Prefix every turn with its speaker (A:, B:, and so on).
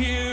A: you